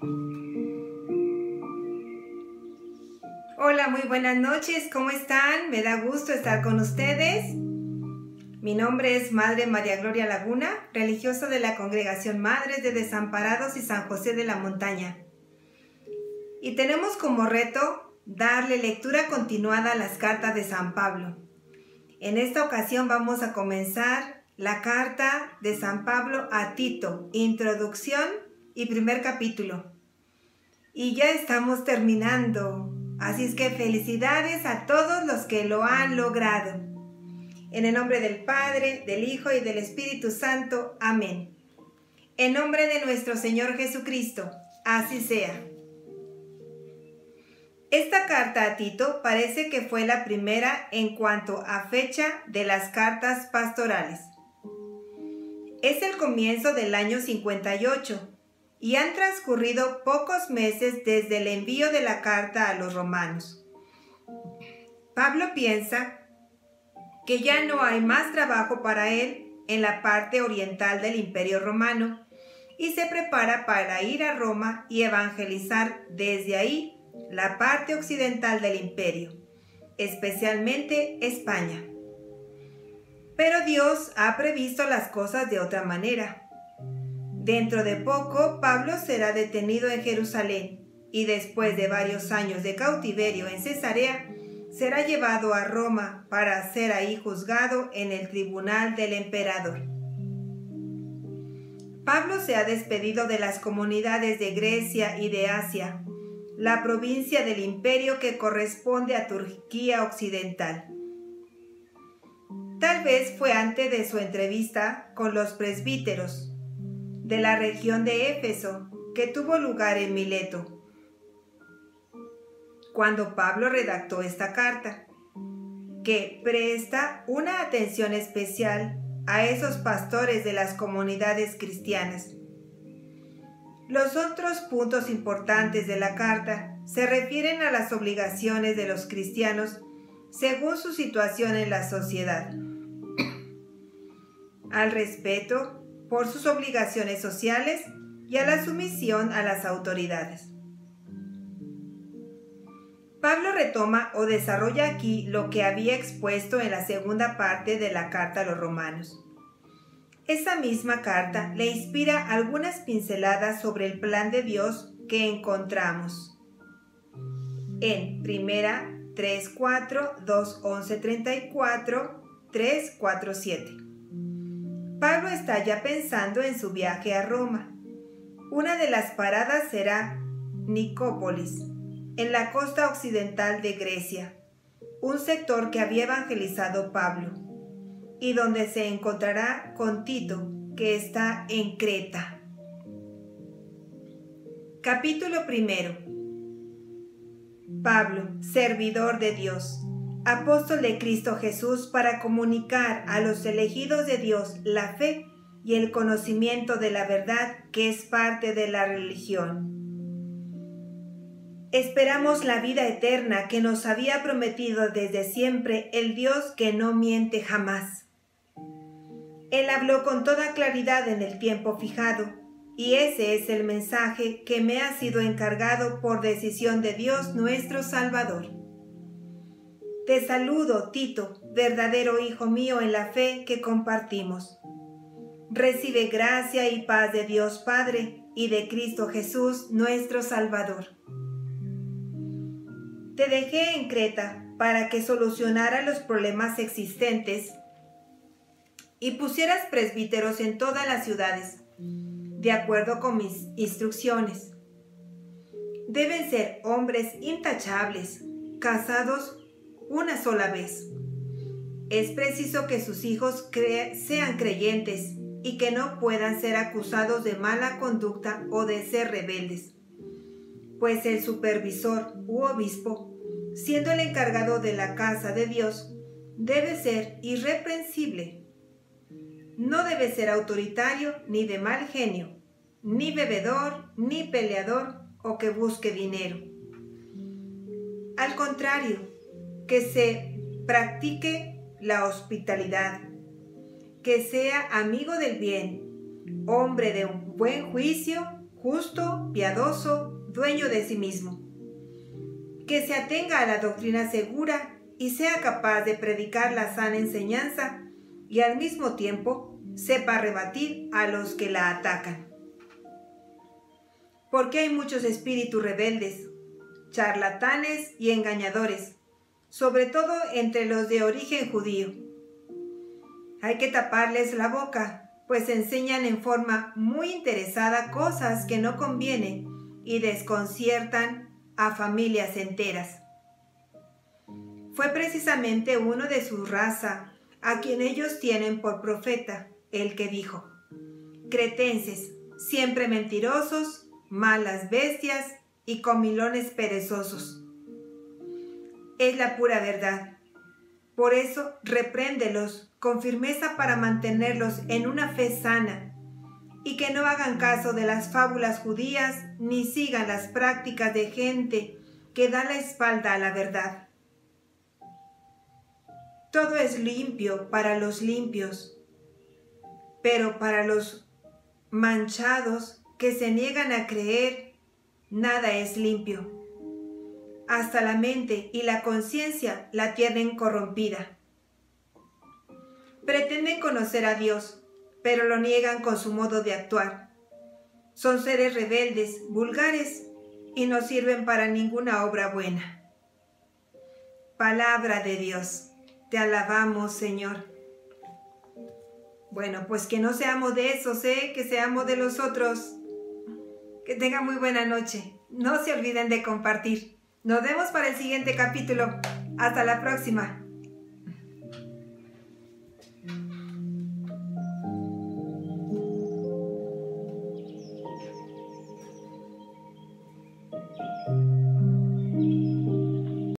Hola, muy buenas noches, ¿cómo están? Me da gusto estar con ustedes. Mi nombre es Madre María Gloria Laguna, religiosa de la Congregación Madres de Desamparados y San José de la Montaña. Y tenemos como reto darle lectura continuada a las cartas de San Pablo. En esta ocasión vamos a comenzar la carta de San Pablo a Tito, introducción y primer capítulo. Y ya estamos terminando, así es que felicidades a todos los que lo han logrado. En el nombre del Padre, del Hijo y del Espíritu Santo. Amén. En nombre de nuestro Señor Jesucristo, así sea. Esta carta a Tito parece que fue la primera en cuanto a fecha de las cartas pastorales. Es el comienzo del año 58 y han transcurrido pocos meses desde el envío de la carta a los romanos. Pablo piensa que ya no hay más trabajo para él en la parte oriental del imperio romano y se prepara para ir a Roma y evangelizar desde ahí la parte occidental del imperio, especialmente España. Pero Dios ha previsto las cosas de otra manera. Dentro de poco, Pablo será detenido en Jerusalén y después de varios años de cautiverio en Cesarea, será llevado a Roma para ser ahí juzgado en el tribunal del emperador. Pablo se ha despedido de las comunidades de Grecia y de Asia la provincia del imperio que corresponde a Turquía Occidental. Tal vez fue antes de su entrevista con los presbíteros de la región de Éfeso que tuvo lugar en Mileto, cuando Pablo redactó esta carta, que presta una atención especial a esos pastores de las comunidades cristianas. Los otros puntos importantes de la carta se refieren a las obligaciones de los cristianos según su situación en la sociedad, al respeto por sus obligaciones sociales y a la sumisión a las autoridades. Pablo retoma o desarrolla aquí lo que había expuesto en la segunda parte de la carta a los romanos. Esa misma carta le inspira algunas pinceladas sobre el plan de Dios que encontramos en primera 3, 4, 2, 11, 34, 3, 4, 7. Pablo está ya pensando en su viaje a Roma. Una de las paradas será Nicópolis, en la costa occidental de Grecia, un sector que había evangelizado Pablo y donde se encontrará con Tito, que está en Creta. Capítulo primero. Pablo, servidor de Dios, apóstol de Cristo Jesús para comunicar a los elegidos de Dios la fe y el conocimiento de la verdad que es parte de la religión. Esperamos la vida eterna que nos había prometido desde siempre el Dios que no miente jamás. Él habló con toda claridad en el tiempo fijado, y ese es el mensaje que me ha sido encargado por decisión de Dios nuestro Salvador. Te saludo, Tito, verdadero hijo mío en la fe que compartimos. Recibe gracia y paz de Dios Padre y de Cristo Jesús nuestro Salvador. Te dejé en Creta para que solucionara los problemas existentes y pusieras presbíteros en todas las ciudades, de acuerdo con mis instrucciones. Deben ser hombres intachables, casados una sola vez. Es preciso que sus hijos sean creyentes y que no puedan ser acusados de mala conducta o de ser rebeldes, pues el supervisor u obispo, siendo el encargado de la casa de Dios, debe ser irreprensible no debe ser autoritario ni de mal genio, ni bebedor, ni peleador o que busque dinero. Al contrario, que se practique la hospitalidad, que sea amigo del bien, hombre de un buen juicio, justo, piadoso, dueño de sí mismo. Que se atenga a la doctrina segura y sea capaz de predicar la sana enseñanza y al mismo tiempo sepa rebatir a los que la atacan. Porque hay muchos espíritus rebeldes, charlatanes y engañadores, sobre todo entre los de origen judío. Hay que taparles la boca, pues enseñan en forma muy interesada cosas que no convienen y desconciertan a familias enteras. Fue precisamente uno de su raza, a quien ellos tienen por profeta, el que dijo, Cretenses, siempre mentirosos, malas bestias y comilones perezosos. Es la pura verdad. Por eso repréndelos con firmeza para mantenerlos en una fe sana y que no hagan caso de las fábulas judías ni sigan las prácticas de gente que da la espalda a la verdad. Todo es limpio para los limpios, pero para los manchados que se niegan a creer, nada es limpio. Hasta la mente y la conciencia la tienen corrompida. Pretenden conocer a Dios, pero lo niegan con su modo de actuar. Son seres rebeldes, vulgares y no sirven para ninguna obra buena. Palabra de Dios, te alabamos Señor. Bueno, pues que no seamos de esos, ¿eh? que seamos de los otros. Que tengan muy buena noche. No se olviden de compartir. Nos vemos para el siguiente capítulo. Hasta la próxima.